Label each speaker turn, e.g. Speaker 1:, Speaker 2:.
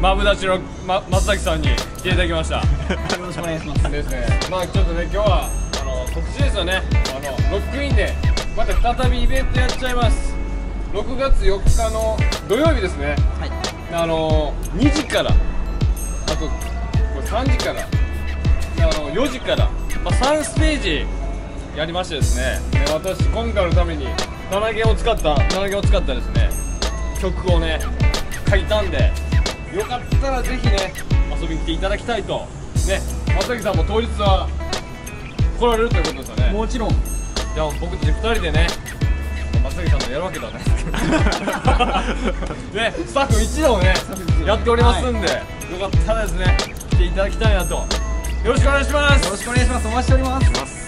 Speaker 1: マブダチの、ま、松崎さんに来ていただきました。
Speaker 2: よろしくお願いします。
Speaker 1: ですね。まあちょっとね今日はあの告知ですよね。あのロックインでまた再びイベントやっちゃいます。6月4日の土曜日ですね。
Speaker 2: はい。
Speaker 1: あの2時から。あとこれ3時から。であの4時から、まあ、3ステージやりましてですね。で私今回のために7弦を使った7弦を使ったですね曲をね書いたんでよかったらぜひね遊びに来ていただきたいと。ね松崎さんも当日は来られるということですよね。
Speaker 2: もちろん。
Speaker 1: じゃあ僕たち2人でね松崎さんとやるわけではないですけど。ねスタッフ一同ねやっておりますんで、よかったらですね来ていただきたいなと。よろしくお願いします。
Speaker 2: よろしくお願いします。お待ちしております